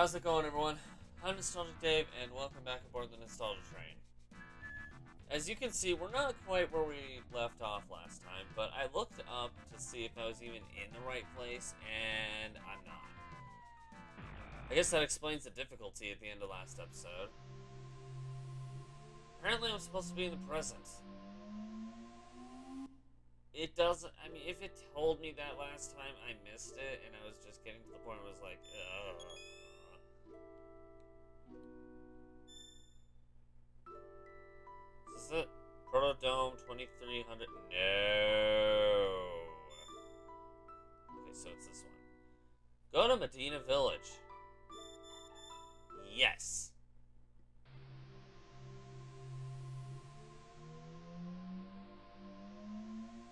How's it going, everyone? I'm Nostalgic Dave, and welcome back aboard the Nostalgia Train. As you can see, we're not quite where we left off last time, but I looked up to see if I was even in the right place, and I'm not. I guess that explains the difficulty at the end of last episode. Apparently, I'm supposed to be in the present. It doesn't. I mean, if it told me that last time, I missed it, and I was just getting to the point where I was like, ugh. Is this it? Protodome 2300. No. Okay, so it's this one. Go to Medina Village. Yes.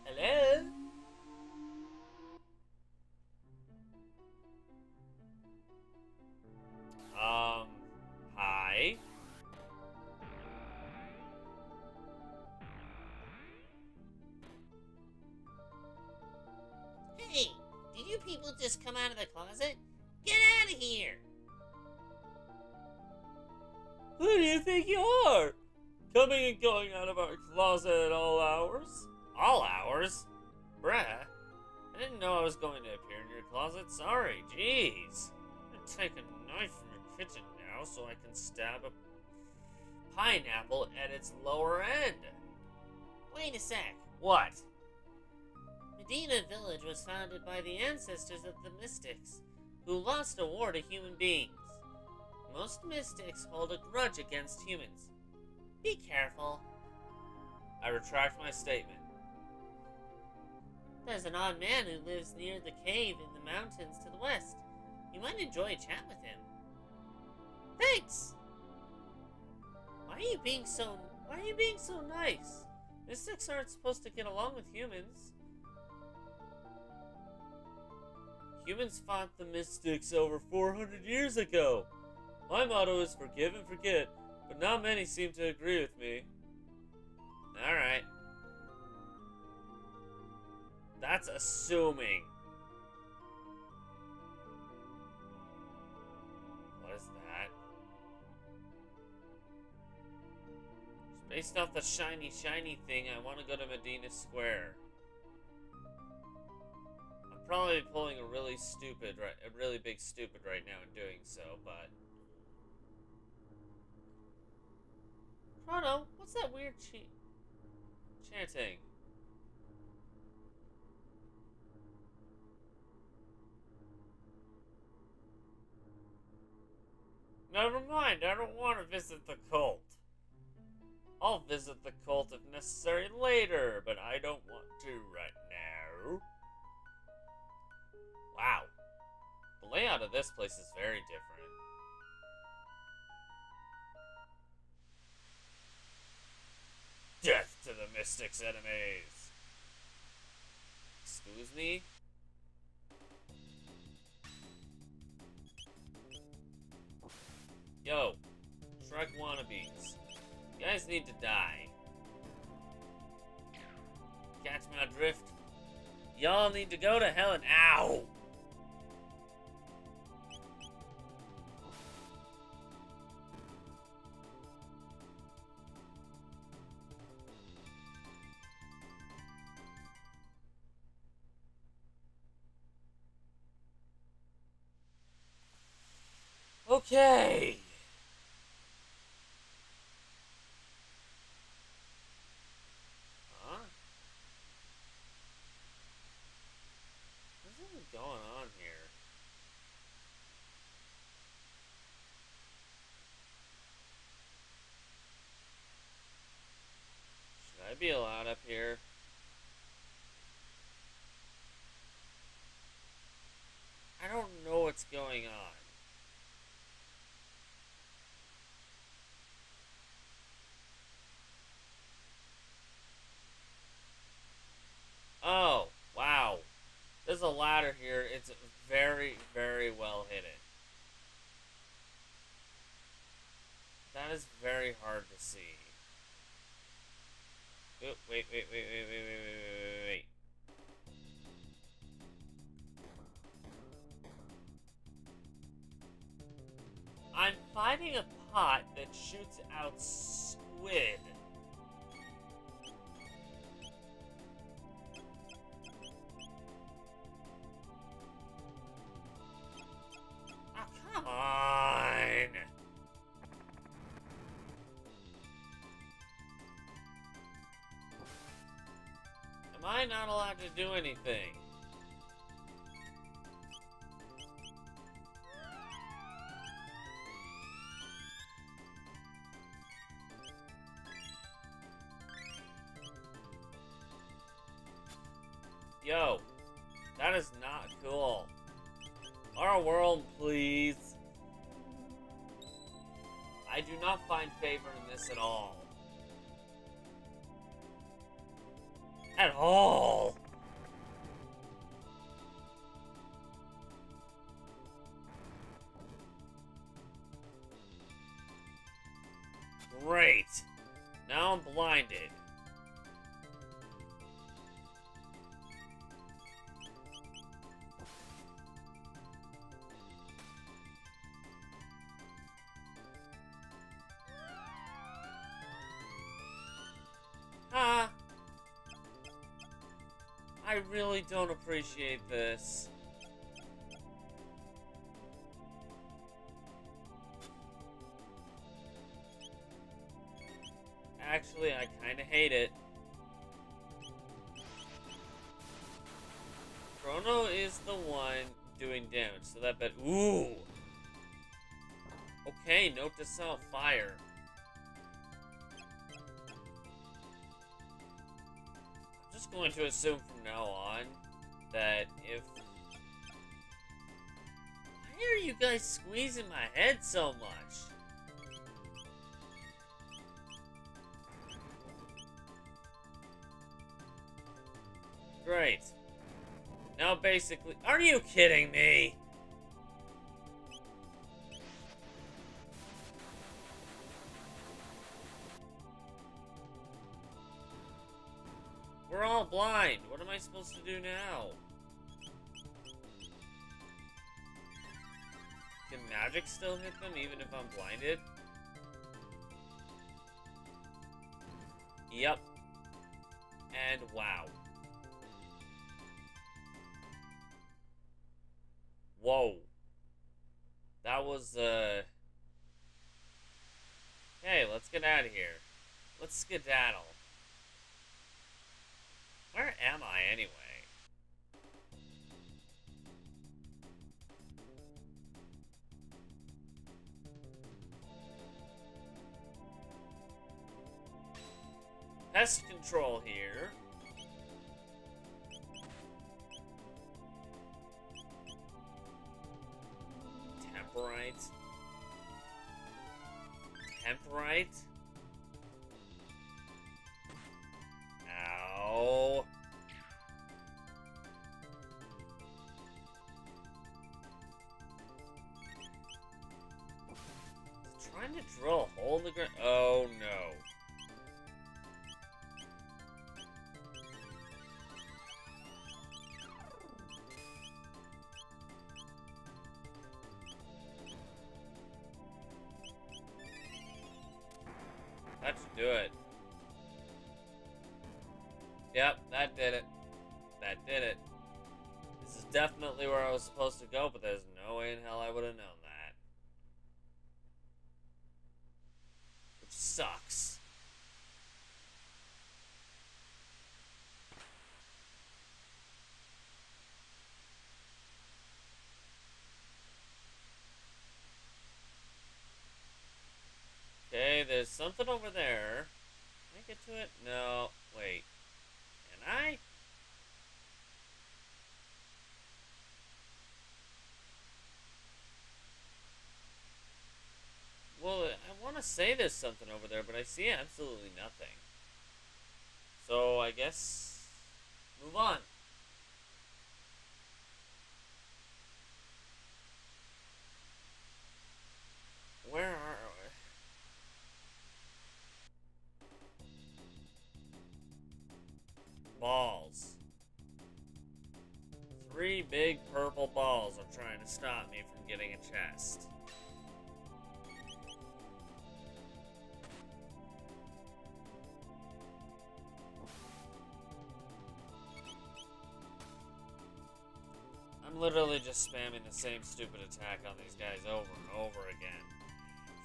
Hello? You people just come out of the closet? Get out of here! Who do you think you are? Coming and going out of our closet at all hours? All hours? Bruh. I didn't know I was going to appear in your closet. Sorry, jeez. I'm gonna take a knife from your kitchen now so I can stab a pineapple at its lower end. Wait a sec. What? Medina Village was founded by the ancestors of the Mystics, who lost a war to human beings. Most Mystics hold a grudge against humans. Be careful. I retract my statement. There's an odd man who lives near the cave in the mountains to the west. You might enjoy a chat with him. Thanks! Why are you being so why are you being so nice? Mystics aren't supposed to get along with humans. Humans fought the Mystics over 400 years ago. My motto is forgive and forget, but not many seem to agree with me. Alright. That's assuming. What is that? Based off the shiny, shiny thing, I want to go to Medina Square. Probably pulling a really stupid, right, a really big stupid right now in doing so, but Chrono, what's that weird ch- chanting? Never mind, I don't want to visit the cult. I'll visit the cult if necessary later, but I don't want to right now. Wow. The layout of this place is very different. Death to the Mystic's enemies! Excuse me? Yo, Shrek wannabes. You guys need to die. Catch my drift? Y'all need to go to hell and ow! Okay. What's going on here? Should I be allowed up here? I don't know what's going on. Oh, wow. There's a ladder here. It's very, very well hidden. That is to see. Oh, wait, wait, wait, wait, wait, wait, wait, wait, wait. I'm finding a pot that shoots out squid. Do anything? Yo, that is not cool. Our world, please. I do not find favor in this at all. At all. Don't appreciate this. Actually, I kind of hate it. Chrono is the one doing damage, so that bet. Ooh! Okay, note to self fire. I'm just going to assume from now on that if. Why are you guys squeezing my head so much? Great. Now basically, are you kidding me? We're all blind. I supposed to do now? Can magic still hit them even if I'm blinded? Yep. And wow. Whoa. That was, uh... Hey, let's get out of here. Let's skedaddle. Where am I, anyway? Pest control here. Tempurite. Tempurite. Ow. Yep, that did it. That did it. This is definitely where I was supposed to go, but there's no way in hell I would have known that. Which sucks. Okay, there's something over there. Can I get to it? No. Wait. Can I? Well, Say there's something over there, but I see absolutely nothing. So I guess move on. Where are we? balls? Three big purple balls are trying to stop me from getting a chest. I'm literally just spamming the same stupid attack on these guys over and over again.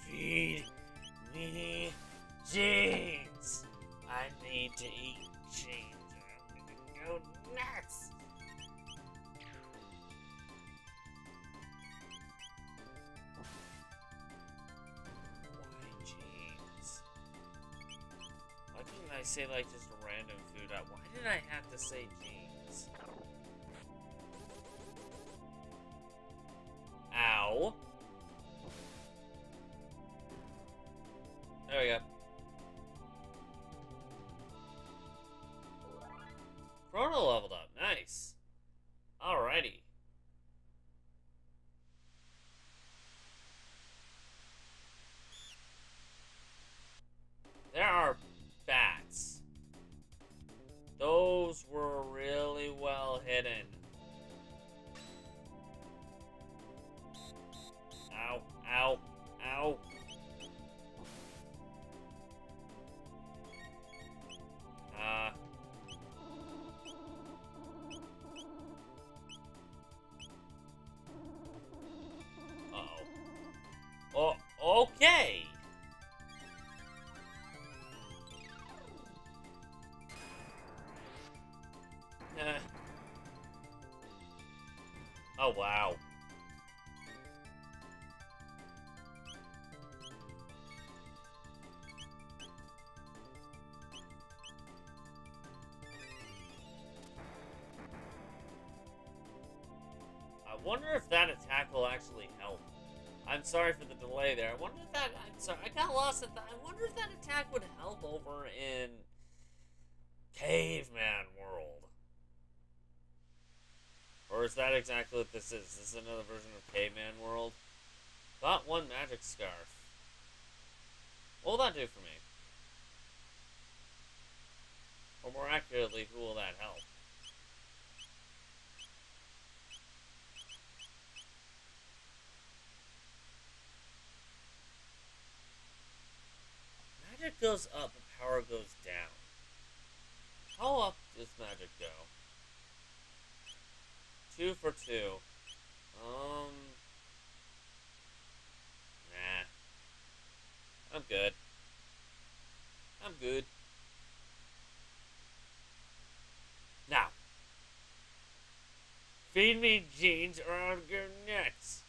Feed me jeans. I need to eat jeans. I'm gonna go nuts. Why jeans? Why didn't I say like just random food? Why did I have to say jeans? Ow. Oh, wow. I wonder if that attack will actually help. I'm sorry for the delay there. I wonder if that. I'm sorry. I got lost at that. I wonder if that attack would help over in Caveman World. Or is that exactly what this is? This is another version of Caveman World? Got one magic scarf. What will that do for me? Or more accurately, who will that help? Magic goes up, power goes down. How up does magic go? Two for two. Um. Nah. I'm good. I'm good. Now. Feed me jeans or I'll go nuts.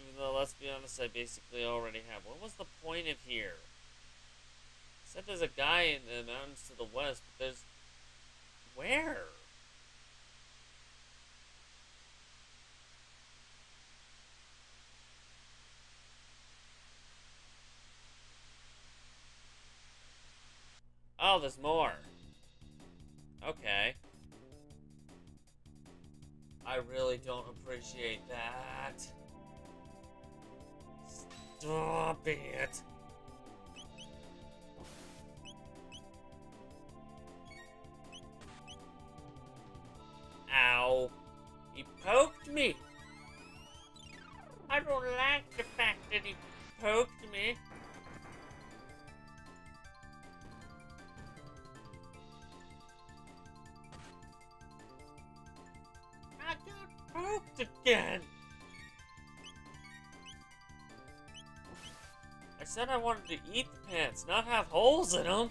Even though, let's be honest, I basically already have. What was the point of here? Said there's a guy in the mountains to the west, but there's where? Oh, there's more. Okay. I really don't appreciate that. Stop it. Wanted to eat the pants, not have holes in them.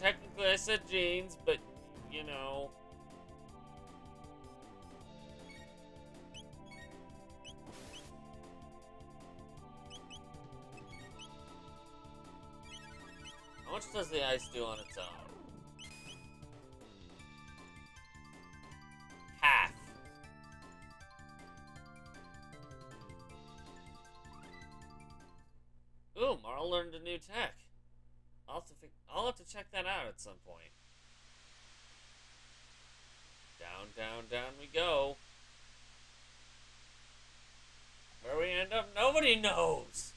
Technically, I said jeans, but you know. How much does the ice do on its own? New tech. I'll have to I'll have to check that out at some point. Down, down, down we go. Where we end up, nobody knows.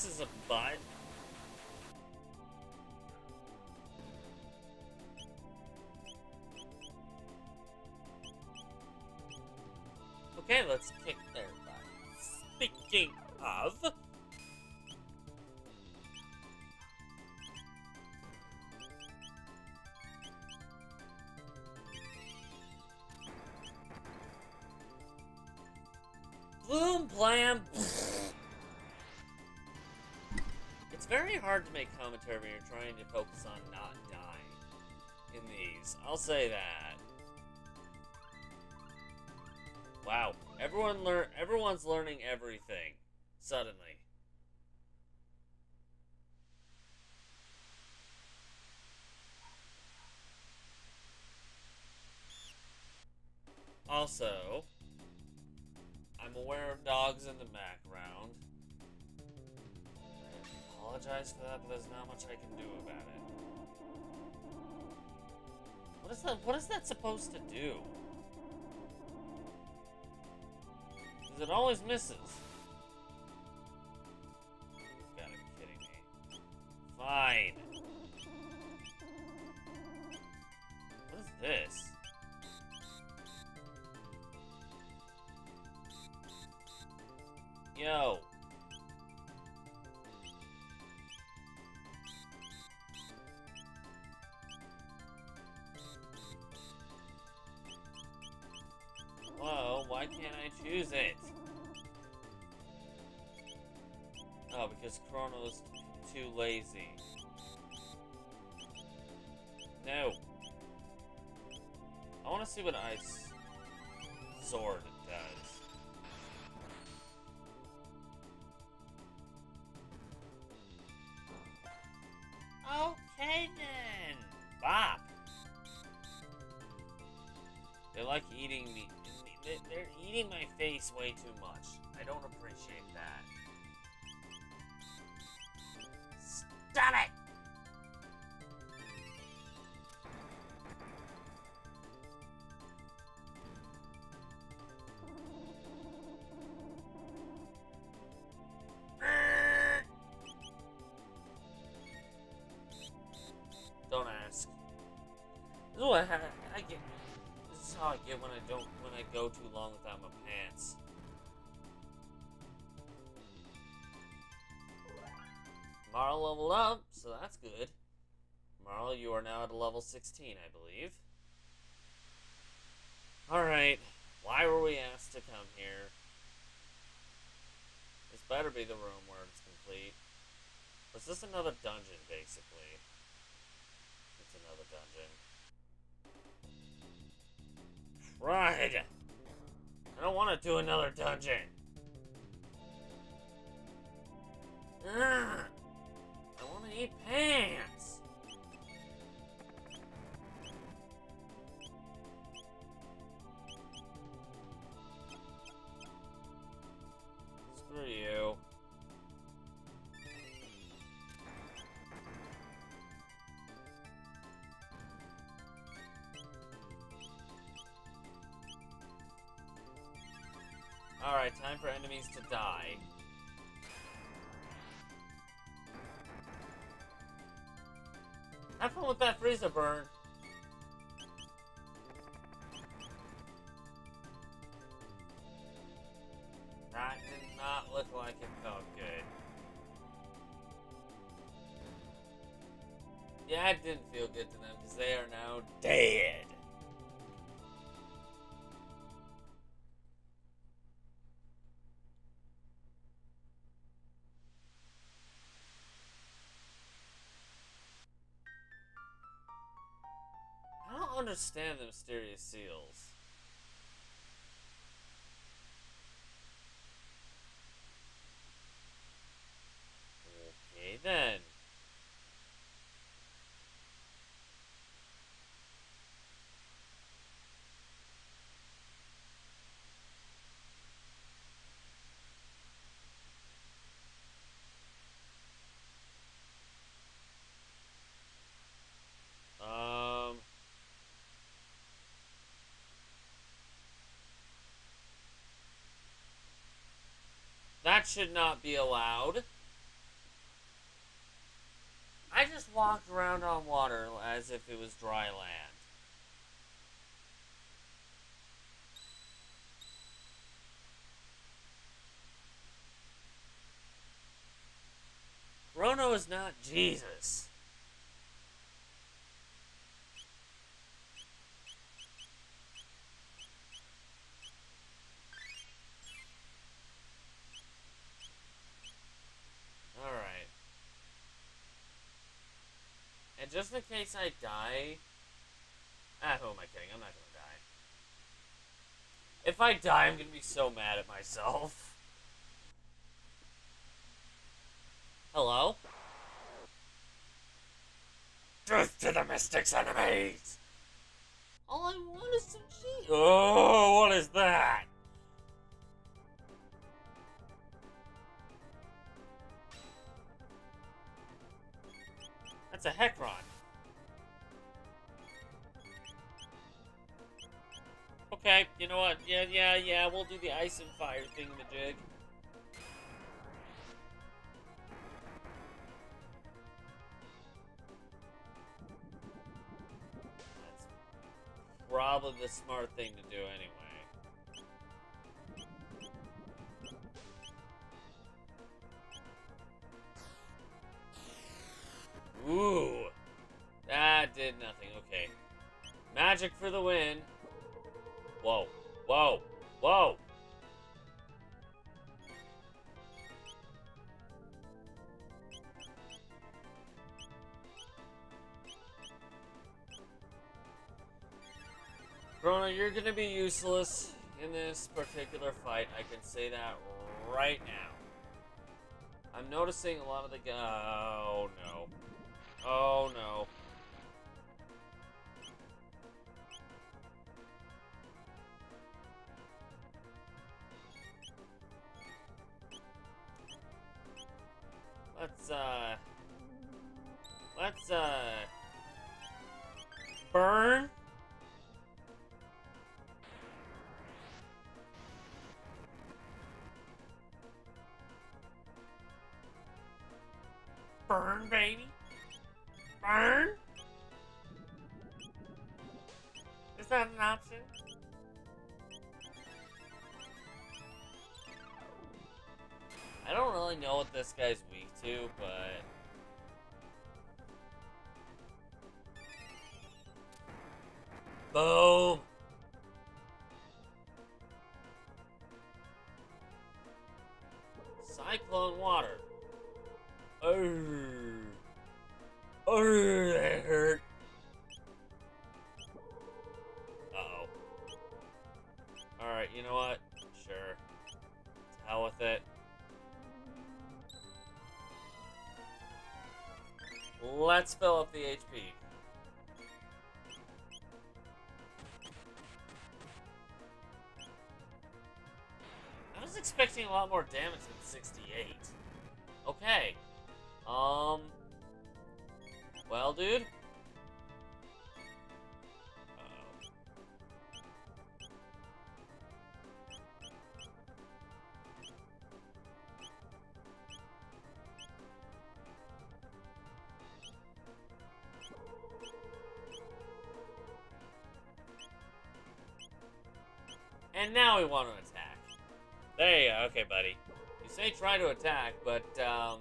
This is a butt. Okay, let's kick their butt. Speaking of. Make commentary when you're trying to focus on not dying in these. I'll say that. Wow, everyone learn everyone's learning everything suddenly. Also, I'm aware of dogs in the background. Apologize for that, but there's not much I can do about it. What is that? What is that supposed to do? 'Cause it always misses. Sword does. Okay then. Bop. They like eating me. they- They're eating my face way too much. I don't appreciate that. Stop it! How I get when I don't when I go too long without my pants. Marle leveled up, so that's good. Marle, you are now at level 16, I believe. Alright, why were we asked to come here? This better be the room where it's complete. Was this another dungeon, basically? It's another dungeon. Right! I don't want to do another dungeon! Ugh. I want to eat pants! Freezer burn. Understand the mysterious seals. Okay then. That should not be allowed. I just walked around on water as if it was dry land. Chrono is not Jesus. Alright. And just in case I die... Ah, who am I kidding? I'm not gonna die. If I die, I'm gonna be so mad at myself. Hello? Death to the Mystic's enemies! All I want is some cheese. Oh, what is that? That's a Heckran. Okay, you know what? Yeah, yeah, yeah, we'll do the ice and fire thing, the jig. That's probably the smart thing to do anyway. Ooh. That did nothing. Okay. Magic for the win. Whoa. Whoa. Whoa. Chrono, you're gonna be useless in this particular fight. I can say that right now. I'm noticing a lot of the. Oh no. Oh no. Let's uh Let's uh burn Burn, baby. Burn? Is that an option? I don't really know what this guy's weak to, but... Boom! Damage than 68. Okay. Um. Well, dude. And now we want to attack. There you go. Okay, buddy. Say try to attack, but, um...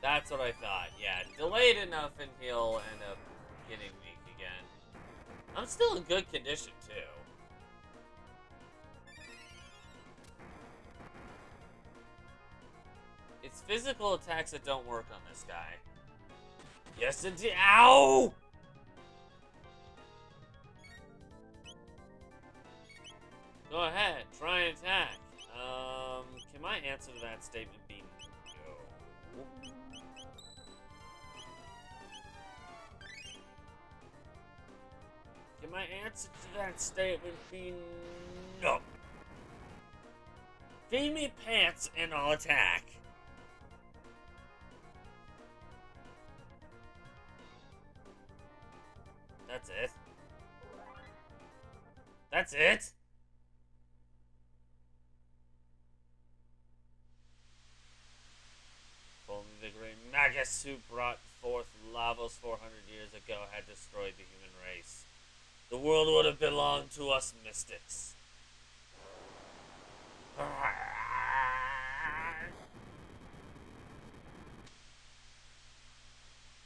That's what I thought. Yeah, delayed enough and he'll end up getting weak again. I'm still in good condition, too. It's physical attacks that don't work on this guy. Yes, indeed. Ow! Statement be no? Can my answer to that statement be no? Feed me pants and I'll attack. That's it. That's it? Who brought forth Lavos 400 years ago, had destroyed the human race. The world would have belonged to us mystics.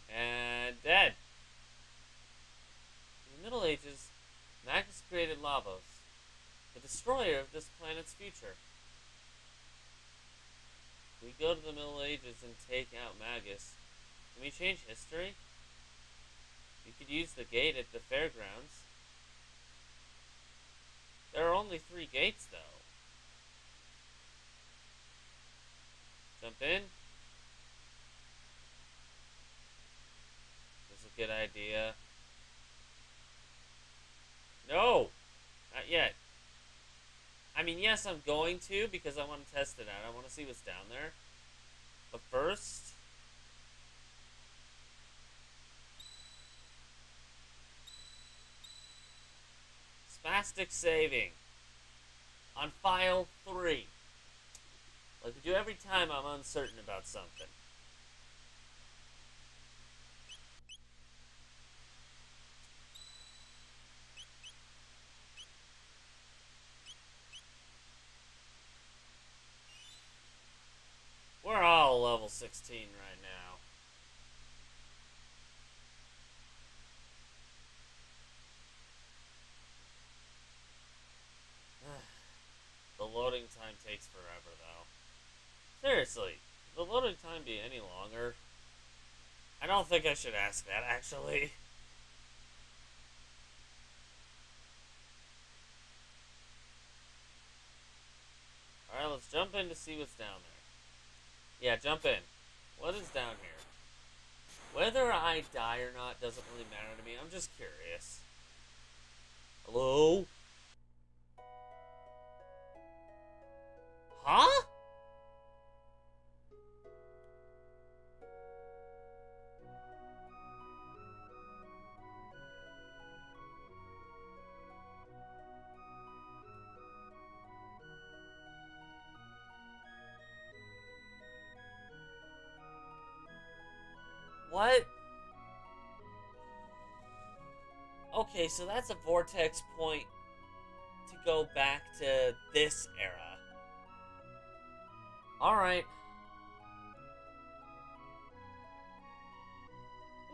And dead. In the Middle Ages, Magus created Lavos, the destroyer of this planet's future. We go to the Middle Ages and take out Magus, can we change history? We could use the gate at the fairgrounds. There are only three gates, though. Jump in. This is a good idea. No! Not yet. I mean, yes, I'm going to because I want to test it out. I want to see what's down there. But first... Spastic saving. On file 3. Like we do every time I'm uncertain about something. We're all level 16 right now. the loading time takes forever, though. Seriously, the loading time be any longer? I don't think I should ask that, actually. Alright, let's jump in to see what's down there. Yeah, jump in. What is down here? Whether I die or not doesn't really matter to me. I'm just curious. Hello? Huh? So that's a vortex point to go back to this era. Alright.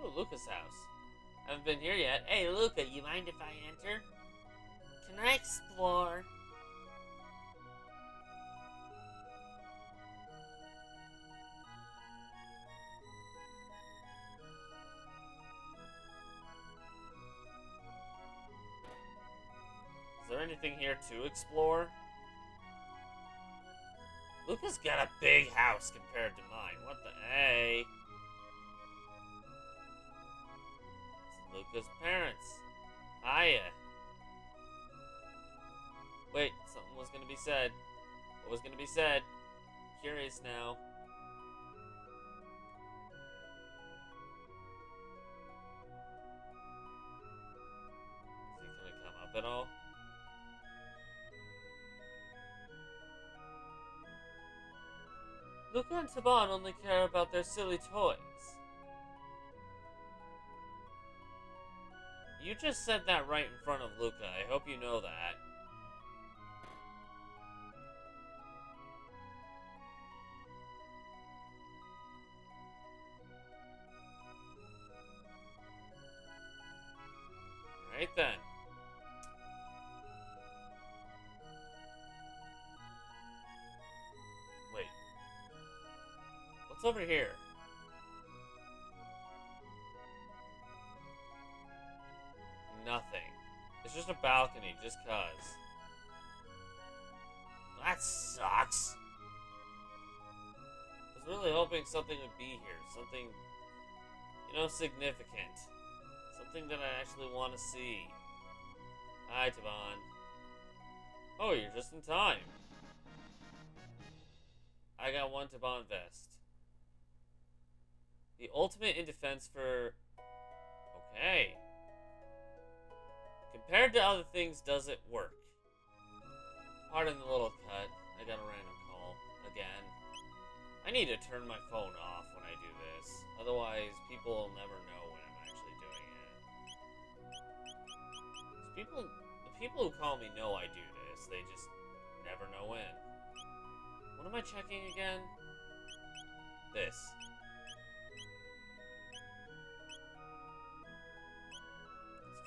Ooh, Lucca's house. Haven't been here yet. Hey, Lucca, you mind if I enter? Can I explore? Anything here to explore? Lucca's got a big house compared to mine. What the A? It's Lucca's parents. Hiya. Wait, something was gonna be said. What was gonna be said? Curious now. And only care about their silly toys. You just said that right in front of Lucca. I hope you know that. Right then. Over here? Nothing. It's just a balcony, just cuz. That sucks. I was really hoping something would be here. Something, you know, significant. Something that I actually want to see. Hi, Taban. Oh, you're just in time. I got one Taban vest. The ultimate in defense for... Okay. Compared to other things, does it work? Pardon the little cut. I got a random call. Again. I need to turn my phone off when I do this. Otherwise, people will never know when I'm actually doing it. People, the people who call me know I do this. They just never know when. What am I checking again? This.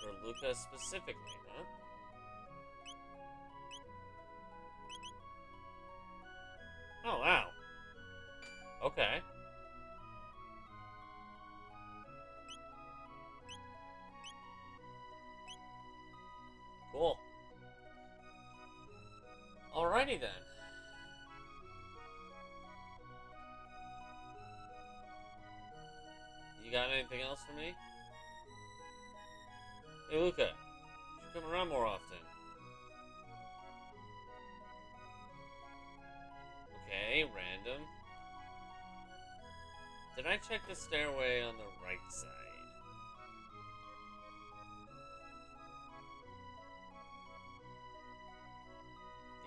For Lucca specifically, huh? Oh, wow. Okay. Cool. Alrighty then. You got anything else for me? Hey, Lucca. You should come around more often. Okay, random. Did I check the stairway on the right side?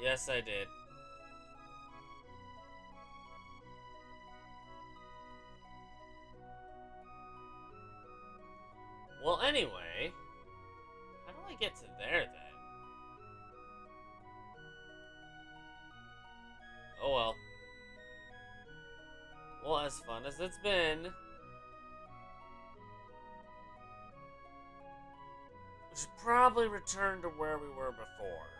Yes, I did. Well, anyway, get to there then? Oh well. Well, as fun as it's been, we should probably return to where we were before.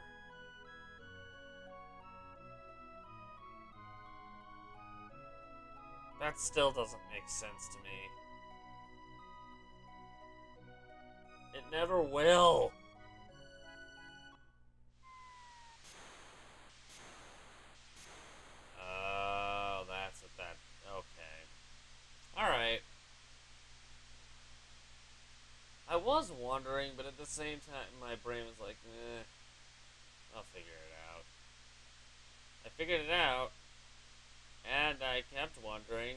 That still doesn't make sense to me. It never will. I was wondering, but at the same time, my brain was like, eh, I'll figure it out. I figured it out, and I kept wondering.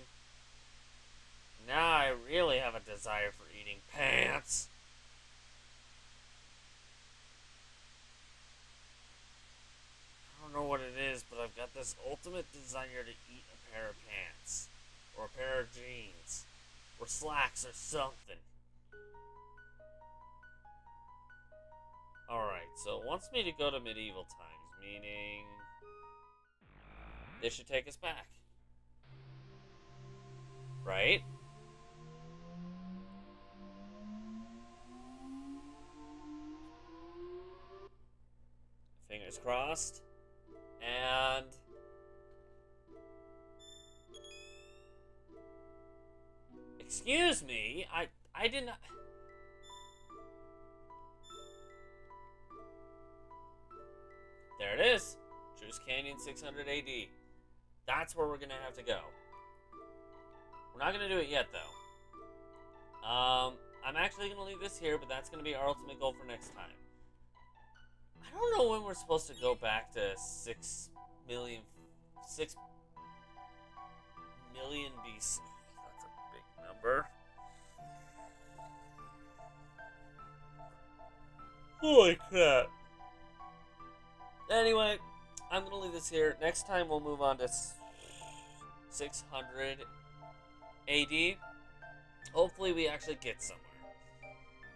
Now I really have a desire for eating pants. I don't know what it is, but I've got this ultimate desire to eat a pair of pants. Or a pair of jeans. Or slacks or something. Alright, so it wants me to go to medieval times, meaning. This should take us back. Right? Fingers crossed. And. Excuse me, I I did not. There it is. Truce Canyon 600 AD. That's where we're gonna have to go. We're not gonna do it yet though. Um, I'm actually gonna leave this here, but that's gonna be our ultimate goal for next time. I don't know when we're supposed to go back to six million, six million BC. That's a big number. Holy crap! Anyway, I'm gonna leave this here. Next time we'll move on to 600 AD. Hopefully, we actually get somewhere.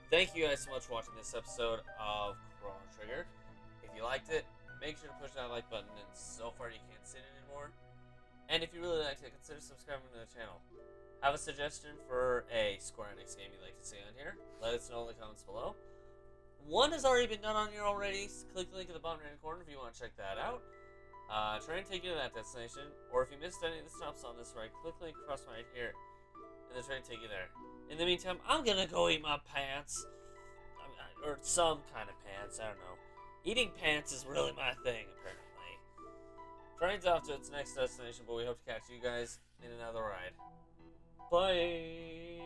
Thank you guys so much for watching this episode of Chrono Trigger. If you liked it, make sure to push that like button. And so far, you can't see it anymore. And if you really liked it, consider subscribing to the channel. Have a suggestion for a Square Enix game you'd like to see on here? Let us know in the comments below. One has already been done on here already. Click the link in the bottom right corner if you want to check that out. Uh, try and take you to that destination. Or if you missed any of the stops on this ride, click the link across right here. And the train take you there. In the meantime, I'm gonna go eat my pants. I mean, or some kind of pants, I don't know. Eating pants is really my thing, apparently. Train's off to its next destination, but we hope to catch you guys in another ride. Bye!